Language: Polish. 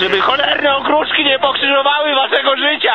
żeby cholerne okruszki nie pokrzyżowały waszego życia!